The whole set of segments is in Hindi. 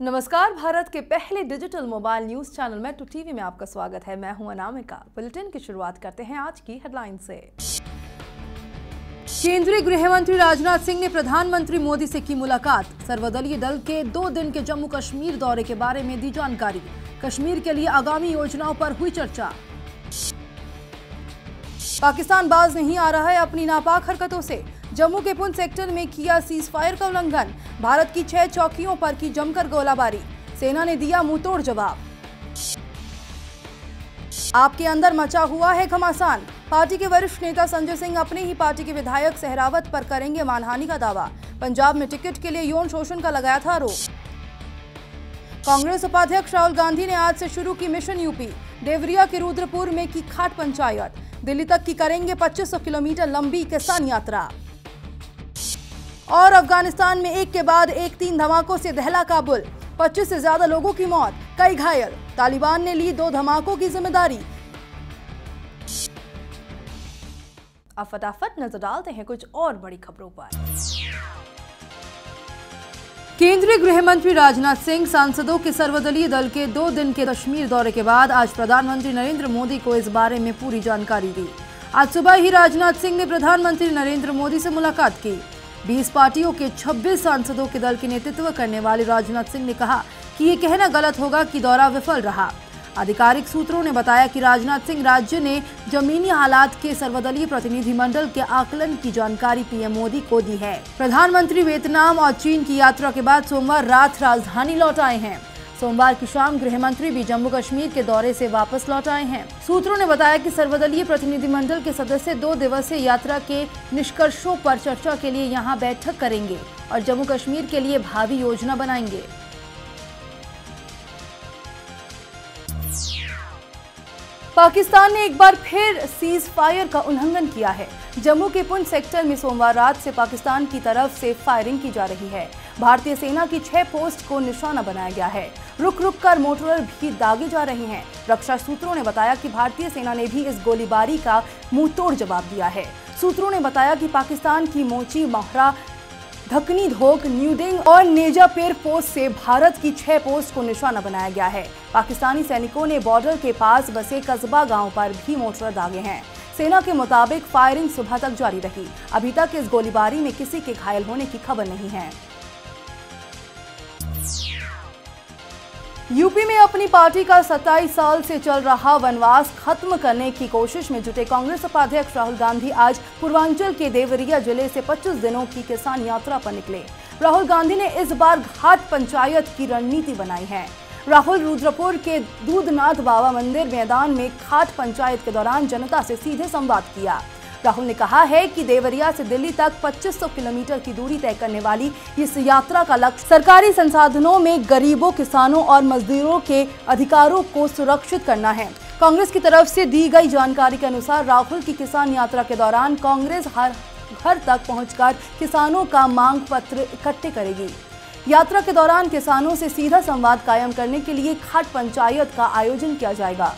नमस्कार, भारत के पहले डिजिटल मोबाइल न्यूज़ चैनल में मेट्रो टीवी में आपका स्वागत है। मैं हूँ अनामिका। बुलेटिन की शुरुआत करते हैं आज की हेडलाइन से। केंद्रीय गृह मंत्री राजनाथ सिंह ने प्रधानमंत्री मोदी से की मुलाकात। सर्वदलीय दल के दो दिन के जम्मू कश्मीर दौरे के बारे में दी जानकारी। कश्मीर के लिए आगामी योजनाओं पर हुई चर्चा। पाकिस्तान बाज नहीं आ रहा है अपनी नापाक हरकतों से। जम्मू के पुंछ सेक्टर में किया सीज फायर का उल्लंघन। भारत की छह चौकियों पर की जमकर गोलाबारी। सेना ने दिया मुंहतोड़ जवाब। आपके अंदर मचा हुआ है घमासान। पार्टी के वरिष्ठ नेता संजय सिंह अपने ही पार्टी के विधायक सहरावत पर करेंगे मानहानि का दावा। पंजाब में टिकट के लिए यौन शोषण का लगाया था आरोप। कांग्रेस उपाध्यक्ष राहुल गांधी ने आज से शुरू की मिशन यूपी। देवरिया के रुद्रपुर में की खाट पंचायत। दिल्ली तक की करेंगे 2500 किलोमीटर लंबी किसान यात्रा। और अफ़गानिस्तान में एक के बाद एक तीन धमाकों से दहला काबुल। 25 से ज़्यादा लोगों की मौत, कई घायल। तालिबान ने ली दो धमाकों की ज़िम्मेदारी। अब फटाफट नज़र डालते हैं कुछ और बड़ी खबरों पर। केंद्रीय गृह मंत्री राजनाथ सिंह सांसदों के सर्वदलीय दल के दो दिन के कश्मीर दौरे के बाद आज प्रधानमंत्री नरेंद्र मोदी को इस बारे में पूरी जानकारी दी। आज सुबह ही राजनाथ सिंह ने प्रधानमंत्री नरेंद्र मोदी से मुलाकात की। 20 पार्टियों के 26 सांसदों के दल के नेतृत्व करने वाले राजनाथ सिंह ने कहा कि ये कहना गलत होगा कि दौरा विफल रहा। आधिकारिक सूत्रों ने बताया कि राजनाथ सिंह राज्य ने जमीनी हालात के सर्वदलीय प्रतिनिधिमंडल के आकलन की जानकारी पीएम मोदी को दी है। प्रधानमंत्री वियतनाम और चीन की यात्रा के बाद सोमवार रात राजधानी लौट आए हैं। सोमवार की शाम गृह मंत्री भी जम्मू कश्मीर के दौरे से वापस लौट आए हैं। सूत्रों ने बताया कि सर्वदलीय प्रतिनिधिमंडल के सदस्य दो दिवसीय यात्रा के निष्कर्षों पर चर्चा के लिए यहाँ बैठक करेंगे और जम्मू कश्मीर के लिए भावी योजना बनाएँगे। पाकिस्तान ने एक बार फिर सीज फायर का उल्लंघन किया है। जम्मू के पुंछ सेक्टर में सोमवार रात से पाकिस्तान की तरफ़ से फायरिंग की जा रही है। भारतीय सेना की छह पोस्ट को निशाना बनाया गया है। रुक रुक कर मोटर भी दागे जा रहे हैं। रक्षा सूत्रों ने बताया कि भारतीय सेना ने भी इस गोलीबारी का मुँह जवाब दिया है। सूत्रों ने बताया कि पाकिस्तान की मोची महरा धकनी धोक न्यूडिंग और नेजा पेर पोस्ट से भारत की छह पोस्ट को निशाना बनाया गया है। पाकिस्तानी सैनिकों ने बॉर्डर के पास बसे कस्बा गाँव पर भी मोटर दागे हैं। सेना के मुताबिक फायरिंग सुबह तक जारी रही। अभी तक इस गोलीबारी में किसी के घायल होने की खबर नहीं है। यूपी में अपनी पार्टी का 27 साल से चल रहा वनवास खत्म करने की कोशिश में जुटे कांग्रेस उपाध्यक्ष राहुल गांधी आज पूर्वांचल के देवरिया ज़िले से 25 दिनों की किसान यात्रा पर निकले। राहुल गांधी ने इस बार घाट पंचायत की रणनीति बनाई है। राहुल रुद्रपुर के दूधनाथ बाबा मंदिर मैदान में घाट पंचायत के दौरान जनता से सीधे संवाद किया। राहुल ने कहा है कि देवरिया से दिल्ली तक 2500 किलोमीटर की दूरी तय करने वाली इस यात्रा का लक्ष्य सरकारी संसाधनों में गरीबों, किसानों और मजदूरों के अधिकारों को सुरक्षित करना है। कांग्रेस की तरफ़ से दी गई जानकारी के अनुसार राहुल की किसान यात्रा के दौरान कांग्रेस हर घर तक पहुंचकर किसानों का मांग पत्र इकट्ठे करेगी। यात्रा के दौरान किसानों से सीधा संवाद कायम करने के लिए खाट पंचायत का आयोजन किया जाएगा।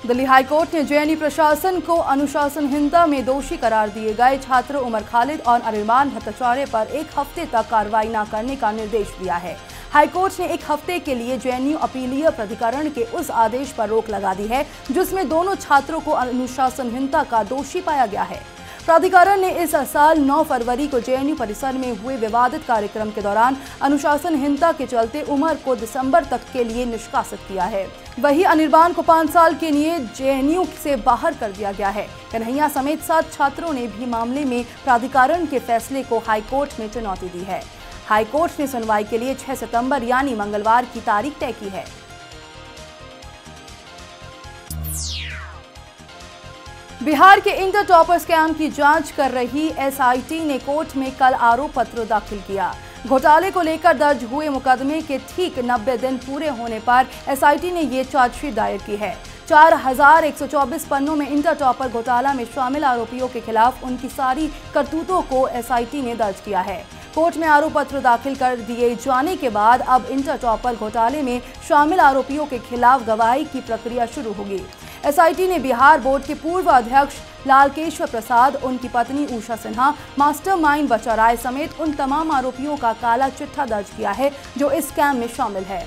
दिल्ली हाईकोर्ट ने जेएनयू प्रशासन को अनुशासनहीनता में दोषी करार दिए गए छात्र उमर खालिद और अरिमान भट्टाचार्य पर एक हफ़्ते तक कार्रवाई न करने का निर्देश दिया है। हाईकोर्ट ने एक हफ़्ते के लिए जेएनयू अपीलीय प्राधिकरण के उस आदेश पर रोक लगा दी है, जिसमें दोनों छात्रों को अनुशासनहीनता का दोषी पाया गया है। प्राधिकरण ने इस साल 9 फरवरी को जेएनयू परिसर में हुए विवादित कार्यक्रम के दौरान अनुशासनहीनता के चलते उमर को दिसंबर तक के लिए निष्कासित किया है। वही अनिर्बान को पाँच साल के लिए जेएनयू से बाहर कर दिया गया है। कन्हैया समेत सात छात्रों ने भी मामले में प्राधिकरण के फैसले को हाईकोर्ट में चुनौती दी है। हाईकोर्ट ने सुनवाई के लिए 6 सितंबर यानी मंगलवार की तारीख तय की है। बिहार के इंटर टॉपर स्कैम की जाँच कर रही एसआईटी ने कोर्ट में कल आरोप पत्र दाखिल किया। घोटाले को लेकर दर्ज हुए मुकदमे के ठीक 90 दिन पूरे होने पर एसआईटी ने ये चार्जशीट दायर की है। 4124 पन्नों में इंटर टॉपर घोटाला में शामिल आरोपियों के खिलाफ उनकी सारी करतूतों को एसआईटी ने दर्ज किया है। कोर्ट में आरोप पत्र दाखिल कर दिए जाने के बाद अब इंटर टॉपर घोटाले में शामिल आरोपियों के खिलाफ गवाही की प्रक्रिया शुरू होगी। एसआईटी ने बिहार बोर्ड के पूर्व अध्यक्ष लालकेश्वर प्रसाद, उनकी पत्नी उषा सिन्हा, मास्टरमाइंड बचा राय समेत उन तमाम आरोपियों का काला चिट्ठा दर्ज किया है, जो इस स्कैम में शामिल है।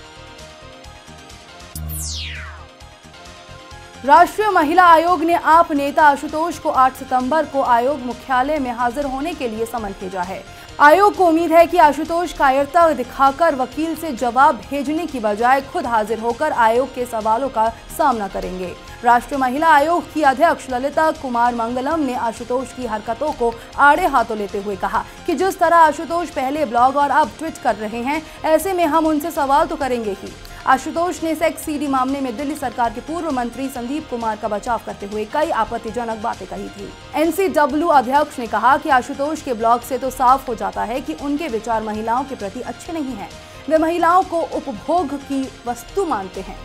राष्ट्रीय महिला आयोग ने आप नेता आशुतोष को 8 सितंबर को आयोग मुख्यालय में हाजिर होने के लिए समन भेजा है। आयोग को उम्मीद है कि आशुतोष कायरता दिखाकर वकील से जवाब भेजने की बजाय खुद हाजिर होकर आयोग के सवालों का सामना करेंगे। राष्ट्रीय महिला आयोग की अध्यक्ष ललिता कुमार मंगलम ने आशुतोष की हरकतों को आड़े हाथों लेते हुए कहा कि जिस तरह आशुतोष पहले ब्लॉग और अब ट्वीट कर रहे हैं, ऐसे में हम उनसे सवाल तो करेंगे ही। आशुतोष ने सेक्स सीडी मामले में दिल्ली सरकार के पूर्व मंत्री संदीप कुमार का बचाव करते हुए कई आपत्तिजनक बातें कही थी। एनसीडब्ल्यू अध्यक्ष ने कहा कि आशुतोष के ब्लॉग से तो साफ़ हो जाता है कि उनके विचार महिलाओं के प्रति अच्छे नहीं हैं। वे महिलाओं को उपभोग की वस्तु मानते हैं।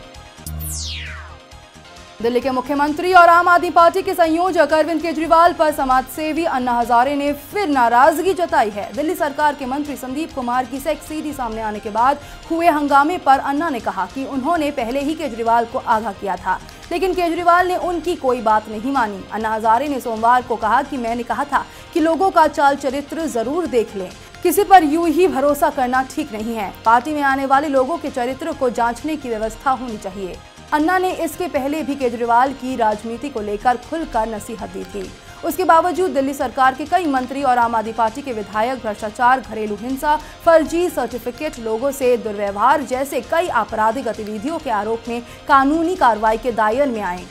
दिल्ली के मुख्यमंत्री और आम आदमी पार्टी के संयोजक अरविंद केजरीवाल पर समाज सेवी अन्ना हजारे ने फिर नाराज़गी जताई है। दिल्ली सरकार के मंत्री संदीप कुमार की सेक्स सीडी सामने आने के बाद हुए हंगामे पर अन्ना ने कहा कि उन्होंने पहले ही केजरीवाल को आगाह किया था, लेकिन केजरीवाल ने उनकी कोई बात नहीं मानी। अन्ना हजारे ने सोमवार को कहा कि मैंने कहा था कि लोगों का चाल चरित्र ज़रूर देख लें। किसी पर यूँ ही भरोसा करना ठीक नहीं है। पार्टी में आने वाले लोगों के चरित्र को जांचने की व्यवस्था होनी चाहिए। अन्ना ने इसके पहले भी केजरीवाल की राजनीति को लेकर खुलकर नसीहत दी थी। उसके बावजूद दिल्ली सरकार के कई मंत्री और आम आदमी पार्टी के विधायक, भ्रष्टाचार, घरेलू हिंसा, फर्जी सर्टिफिकेट लोगों से दुर्व्यवहार जैसे कई आपराधिक गतिविधियों के आरोप में कानूनी कार्रवाई के दायर में आए।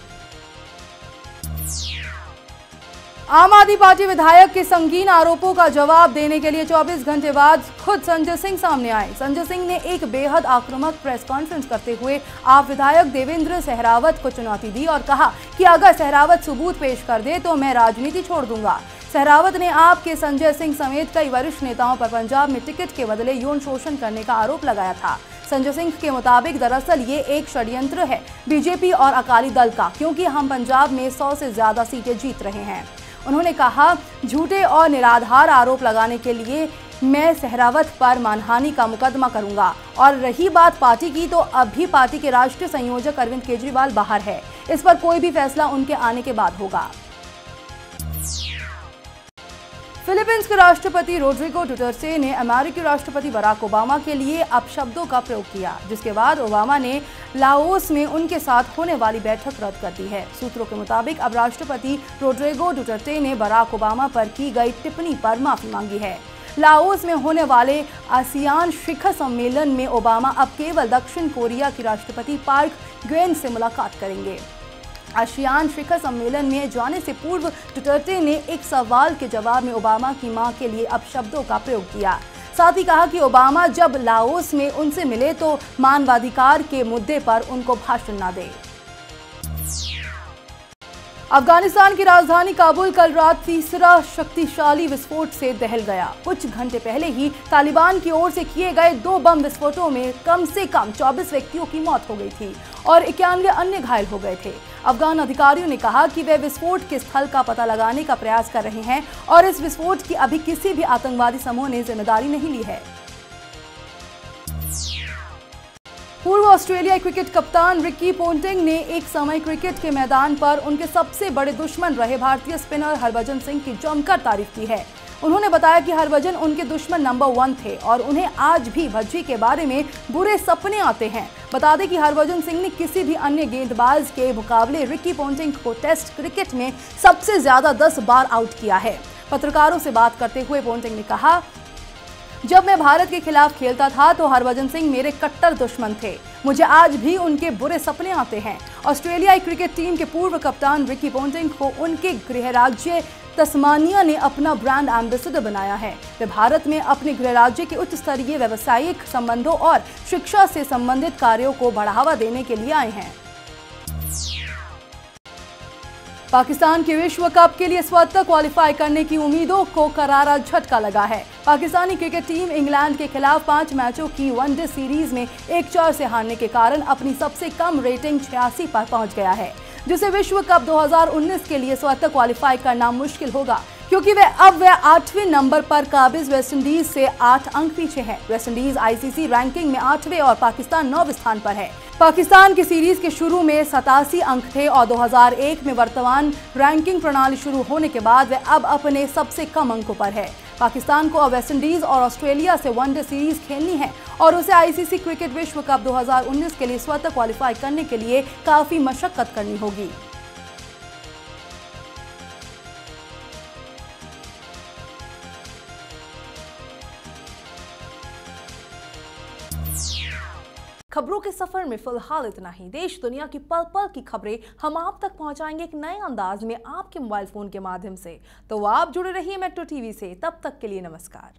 आम आदमी पार्टी विधायक के संगीन आरोपों का जवाब देने के लिए 24 घंटे बाद खुद संजय सिंह सामने आए। संजय सिंह ने एक बेहद आक्रामक प्रेस कॉन्फ्रेंस करते हुए आप विधायक देवेंद्र सहरावत को चुनौती दी और कहा कि अगर सहरावत सबूत पेश कर दे तो मैं राजनीति छोड़ दूँगा। सहरावत ने आपके संजय सिंह समेत कई वरिष्ठ नेताओं पर पंजाब में टिकट के बदले यौन शोषण करने का आरोप लगाया था। संजय सिंह के मुताबिक दरअसल ये एक षड्यंत्र है, बीजेपी और अकाली दल का, क्योंकि हम पंजाब में सौ से ज़्यादा सीटें जीत रहे हैं। उन्होंने कहा, झूठे और निराधार आरोप लगाने के लिए मैं सहरावत पर मानहानि का मुकदमा करूँगा। और रही बात पार्टी की तो अभी पार्टी के राष्ट्रीय संयोजक अरविंद केजरीवाल बाहर है। इस पर कोई भी फैसला उनके आने के बाद होगा। फिलीपींस के राष्ट्रपति रोड्रिगो डुटर्से ने अमेरिकी राष्ट्रपति बराक ओबामा के लिए अपशब्दों का प्रयोग किया, जिसके बाद ओबामा ने लाओस में उनके साथ होने वाली बैठक रद्द कर दी है। सूत्रों के मुताबिक अब राष्ट्रपति रोड्रिगो डुटर्टे ने बराक ओबामा पर की गई टिप्पणी पर माफ़ी मांगी है। लाओस में होने वाले आसियान शिखर सम्मेलन में ओबामा अब केवल दक्षिण कोरिया की राष्ट्रपति पार्क ग्वेन से मुलाकात करेंगे। आशियान शिखर सम्मेलन में जाने से पूर्व डुटर्टे ने एक सवाल के जवाब में ओबामा की माँ के लिए अपशब्दों का प्रयोग किया। साथ ही कहा कि ओबामा जब लाओस में उनसे मिले तो मानवाधिकार के मुद्दे पर उनको भाषण न दे। अफ़गानिस्तान की राजधानी काबुल कल रात तीसरा शक्तिशाली विस्फोट से दहल गया। कुछ घंटे पहले ही तालिबान की ओर से किए गए दो बम विस्फोटों में कम से कम 24 व्यक्तियों की मौत हो गई थी और इक्यानवे अन्य घायल हो गए थे। अफगान अधिकारियों ने कहा कि वे विस्फोट के स्थल का पता लगाने का प्रयास कर रहे हैं और इस विस्फोट की अभी किसी भी आतंकवादी समूह ने ज़िम्मेदारी नहीं ली है। पूर्व ऑस्ट्रेलिया क्रिकेट कप्तान रिकी पोंटिंग ने एक समय क्रिकेट के मैदान पर उनके सबसे बड़े दुश्मन रहे भारतीय स्पिनर हरभजन सिंह की जमकर तारीफ़ की है। उन्होंने बताया कि हरभजन उनके दुश्मन नंबर वन थे और उन्हें आज भी भज्जी के बारे में बुरे सपने आते हैं। बता दें कि हरभजन सिंह ने किसी भी अन्य गेंदबाज के मुकाबले रिकी पोंटिंग को टेस्ट क्रिकेट में सबसे ज़्यादा 10 बार आउट किया है। पत्रकारों से बात करते हुए पोंटिंग ने कहा, जब मैं भारत के खिलाफ खेलता था तो हरभजन सिंह मेरे कट्टर दुश्मन थे। मुझे आज भी उनके बुरे सपने आते हैं। ऑस्ट्रेलियाई क्रिकेट टीम के पूर्व कप्तान रिकी पोन्टिंग को उनके गृह राज्य तस्मानिया ने अपना ब्रांड एम्बेसडर बनाया है। वे भारत में अपने गृह राज्य के उच्च स्तरीय व्यावसायिक संबंधों और शिक्षा से संबंधित कार्यों को बढ़ावा देने के लिए आए हैं। पाकिस्तान के विश्व कप के लिए स्वतः क्वालिफाई करने की उम्मीदों को करारा झटका लगा है। पाकिस्तानी क्रिकेट टीम इंग्लैंड के खिलाफ पाँच मैचों की वनडे सीरीज़ में एक चार से हारने के कारण अपनी सबसे कम रेटिंग छियासी पर पहुँच गया है। जिसे विश्व कप 2019 के लिए स्वतः क्वालिफाई करना मुश्किल होगा। क्योंकि वे अब वे आठवें नंबर पर काबिज वेस्टइंडीज से आठ अंक पीछे है। वेस्टइंडीज आईसीसी रैंकिंग में आठवें और पाकिस्तान नौवे स्थान पर है। पाकिस्तान की सीरीज़ के शुरू में सतासी अंक थे और 2001 में वर्तमान रैंकिंग प्रणाली शुरू होने के बाद वे अब अपने सबसे कम अंकों पर है। पाकिस्तान को अब वेस्टइंडीज और ऑस्ट्रेलिया से वनडे सीरीज़ खेलनी है और उसे आईसीसी क्रिकेट विश्व कप 2019 के लिए स्वतः क्वालिफाई करने के लिए काफ़ी मशक्कत करनी होगी। खबरों के सफ़र में फ़िलहाल इतना ही। देश दुनिया की पल पल की खबरें हम आप तक पहुंचाएँगे एक नए अंदाज में आपके मोबाइल फ़ोन के माध्यम से। तो आप जुड़े रहिए मेट्रो टीवी से। तब तक के लिए नमस्कार।